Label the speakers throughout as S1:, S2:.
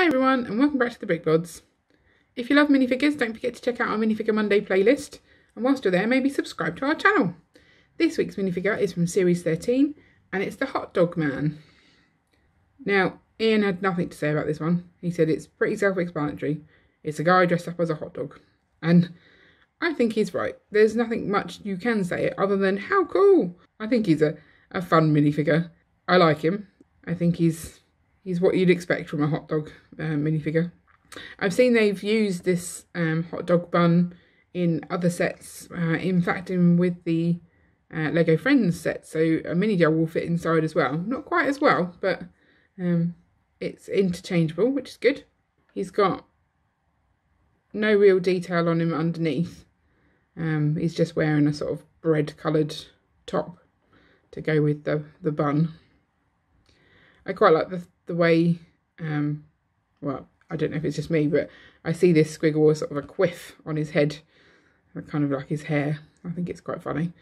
S1: Hi everyone and welcome back to the Brick Bods. If you love minifigures, don't forget to check out our Minifigure Monday playlist. And whilst you're there, maybe subscribe to our channel. This week's minifigure is from series 13 and it's the Hot Dog Man. Now, Ian had nothing to say about this one. He said it's pretty self-explanatory. It's a guy dressed up as a hot dog. And I think he's right. There's nothing much you can say other than how cool. I think he's a, a fun minifigure. I like him. I think he's He's what you'd expect from a hot dog uh, minifigure. I've seen they've used this um, hot dog bun in other sets. Uh, in fact, in with the uh, Lego Friends set, so a mini will fit inside as well. Not quite as well, but um, it's interchangeable, which is good. He's got no real detail on him underneath. Um, he's just wearing a sort of bread coloured top to go with the, the bun. I quite like the the way, um, well, I don't know if it's just me, but I see this squiggle sort of a quiff on his head, kind of like his hair. I think it's quite funny.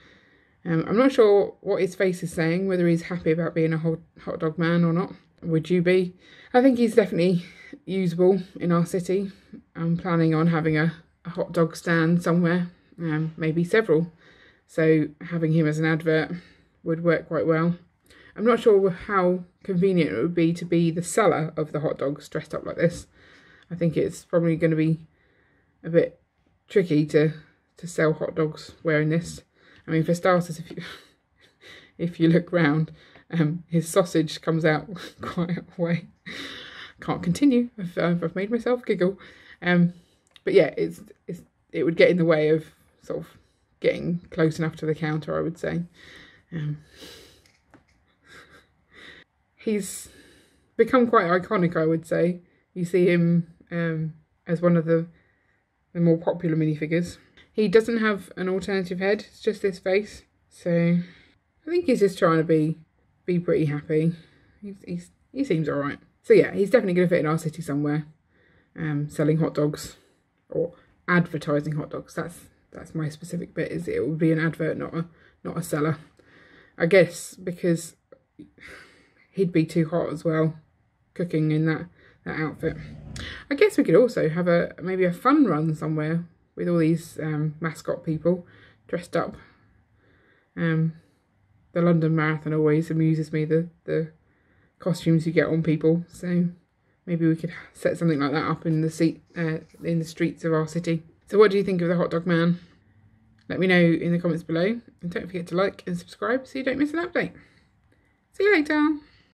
S1: Um, I'm not sure what his face is saying, whether he's happy about being a hot, hot dog man or not. Would you be? I think he's definitely usable in our city. I'm planning on having a, a hot dog stand somewhere, um, maybe several. So having him as an advert would work quite well. I'm not sure how convenient it would be to be the seller of the hot dogs dressed up like this. I think it's probably going to be a bit tricky to to sell hot dogs wearing this. I mean, for starters, if you if you look round, um, his sausage comes out quite a way. Can't continue. I've, I've made myself giggle. Um, but yeah, it's it's it would get in the way of sort of getting close enough to the counter. I would say. Um, he's become quite iconic, I would say. You see him um, as one of the, the more popular minifigures. He doesn't have an alternative head, it's just this face. So I think he's just trying to be be pretty happy. He's, he's he seems alright. So yeah, he's definitely going to fit in our city somewhere, um, selling hot dogs or advertising hot dogs. That's that's my specific bit. Is it would be an advert, not a not a seller. I guess because he'd be too hot as well, cooking in that, that outfit. I guess we could also have a maybe a fun run somewhere with all these um, mascot people dressed up. Um, the London Marathon always amuses me, the, the costumes you get on people. So maybe we could set something like that up in the seat uh, in the streets of our city. So what do you think of the hot dog man? Let me know in the comments below and don't forget to like and subscribe so you don't miss an update. See you later.